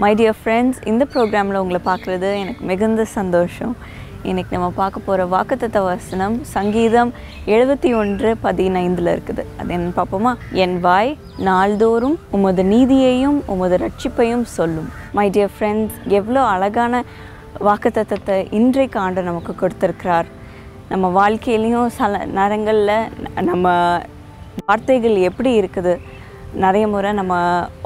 My dear friends இந்த ப்ரோக்ராமில் உங்களை பார்க்குறது எனக்கு மிகுந்த சந்தோஷம். இன்றைக்கி நம்ம பார்க்க போகிற வாக்குத்தத்த வசனம் சங்கீதம் எழுபத்தி ஒன்று பதினைந்தில் இருக்குது. அது என்ன பார்ப்போமா? என் வாய் நாள்தோறும் உமது நீதியையும் உமது ரட்சிப்பையும் சொல்லும். மை டியர் ஃப்ரெண்ட்ஸ் எவ்வளோ அழகான வாக்குத்தத்தத்தை இன்றைக்கு ஆண்டு நமக்கு கொடுத்துருக்கிறார். நம்ம வாழ்க்கையிலையும் சில நேரங்களில் நம்ம வார்த்தைகள் எப்படி இருக்குது? நிறைய முறை நம்ம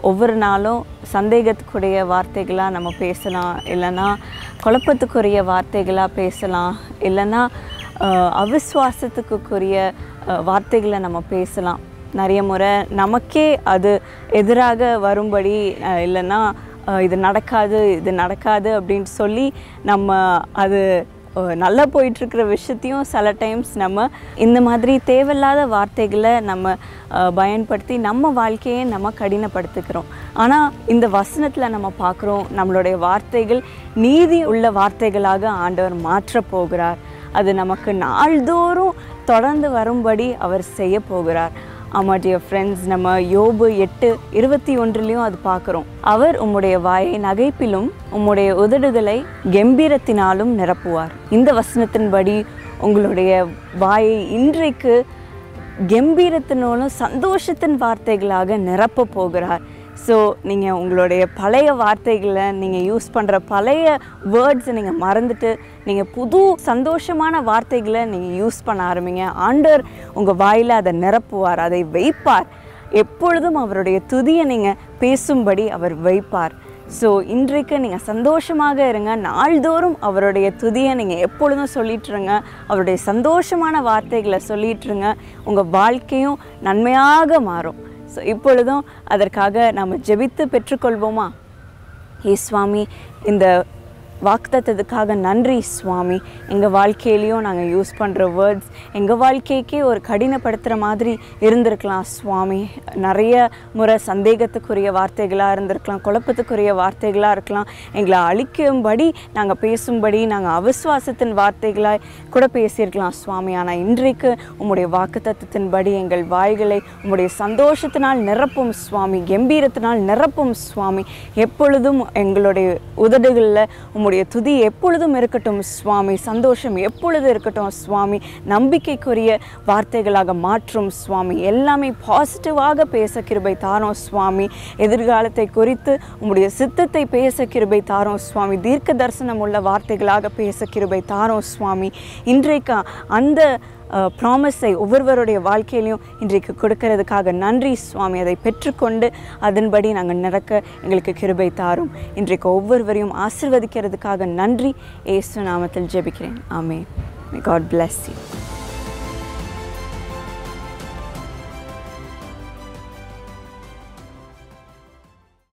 ஒவ்வொரு நாளும் சந்தேகத்துக்குரிய வார்த்தைகளாக நம்ம பேசலாம். இல்லைன்னா குழப்பத்துக்குரிய வார்த்தைகளாக பேசலாம். இல்லைன்னா அவிஸ்வாசத்துக்குரிய வார்த்தைகளை நம்ம பேசலாம். நிறைய முறை நமக்கே அது எதிராக வரும்படி இல்லைன்னா இது நடக்காது இது நடக்காது அப்படின்னு சொல்லி நம்ம அது நல்லா போயிட்டுருக்கிற விஷயத்தையும் சில டைம்ஸ் நம்ம இந்த மாதிரி தேவையில்லாத வார்த்தைகளை நம்ம பயன்படுத்தி நம்ம வாழ்க்கையை நம்ம கடினப்படுத்திக்கிறோம். ஆனால் இந்த வசனத்தில் நம்ம பார்க்குறோம் நம்மளுடைய வார்த்தைகள் நீதி உள்ள வார்த்தைகளாக ஆண்டவர் மாற்றப் போகிறார். அது நமக்கு நாள்தோறும் தொடர்ந்து வரும்படி அவர் செய்ய போகிறார். ஆமா டியர் ஃப்ரெண்ட்ஸ் நம்ம யோபு எட்டு இருபத்தி ஒன்றுலேயும் அது பார்க்குறோம். அவர் உம்முடைய வாயை நகைப்பிலும் உம்முடைய உதடுகளை கம்பீரத்தினாலும் நிரப்புவார். இந்த வசனத்தின்படி உங்களுடைய வாயை இன்றைக்கு கம்பீரத்தினாலும் சந்தோஷத்தின் வார்த்தைகளாக நிரப்ப போகிறார். ஸோ நீங்கள் உங்களுடைய பழைய வார்த்தைகளை நீங்கள் யூஸ் பண்ணுற பழைய வேர்ட்ஸை நீங்கள் மறந்துட்டு நீங்கள் புது சந்தோஷமான வார்த்தைகளை நீங்கள் யூஸ் பண்ண ஆரம்பிங்க. ஆண்டவர் உங்கள் வாயில் அதை நிரப்புவார் அதை வைப்பார். எப்பொழுதும் அவருடைய துதியை நீங்கள் பேசும்படி அவர் வைப்பார். ஸோ இன்றைக்கு நீங்கள் சந்தோஷமாக இருங்க. நாள்தோறும் அவருடைய துதியை நீங்கள் எப்பொழுதும் சொல்லிட்டுருங்க. அவருடைய சந்தோஷமான வார்த்தைகளை சொல்லிட்டுருங்க. உங்கள் வாழ்க்கையும் நன்மையாக மாறும். ஸோ இப்பொழுதும் அதற்காக நாம் ஜெபித்து பெற்றுக்கொள்வோமா? ஏ சுவாமி இந்த வாக்குத்தத்ததுக்காக நன்றி சுவாமி. எங்கள் வாழ்க்கையிலையும் நாங்கள் யூஸ் பண்ணுற வேர்ட்ஸ் எங்கள் வாழ்க்கைக்கே ஒரு கடினப்படுத்துகிற மாதிரி இருந்திருக்கலாம் சுவாமி. நிறைய முறை சந்தேகத்துக்குரிய வார்த்தைகளாக இருந்திருக்கலாம் குழப்பத்துக்குரிய வார்த்தைகளாக இருக்கலாம். எங்களை அழிக்கும்படி நாங்கள் பேசும்படி நாங்கள் அவிஸ்வாசத்தின் வார்த்தைகளாக கூட பேசியிருக்கலாம் சுவாமி. ஆனால் இன்றைக்கு உம்முடைய வாக்குத்தத்தத்தின்படி எங்கள் வாய்களை உம்முடைய சந்தோஷத்தினால் நிரப்பும் சுவாமி. கம்பீரத்தினால் நிரப்பும் சுவாமி. எப்பொழுதும் எங்களுடைய உதடுகளில் உம்முடைய துதி எப்பொழுதும் இருக்கட்டும் சுவாமி. சந்தோஷம் எப்பொழுது இருக்கட்டும் சுவாமி. நம்பிக்கைக்குரிய வார்த்தைகளாக மாற்றும் சுவாமி. எல்லாமே பாசிட்டிவாக பேச கிருபை தாரோம் சுவாமி. எதிர்காலத்தை குறித்து உம்முடைய சித்தத்தை பேச கிருபை தாரோம் சுவாமி. தீர்க்க தரிசனம் உள்ள வார்த்தைகளாக பேச கிருபை தாரோம் சுவாமி. இன்றைக்கு அந்த ப்ராமிஸை ஒவ்வொருவருடைய வாழ்க்கையிலையும் இன்றைக்கு கொடுக்கறதுக்காக நன்றி சுவாமி. அதை பெற்றுக்கொண்டு அதன்படி நாங்கள் நடக்க எங்களுக்கு கிருபை தாரும். இன்றைக்கு ஒவ்வொருவரையும் ஆசிர்வதிக்கிறதுக்காக நன்றி. ஏசு நாமத்தில் ஜெபிக்கிறேன். ஆமே காட் பிளஸ் யூ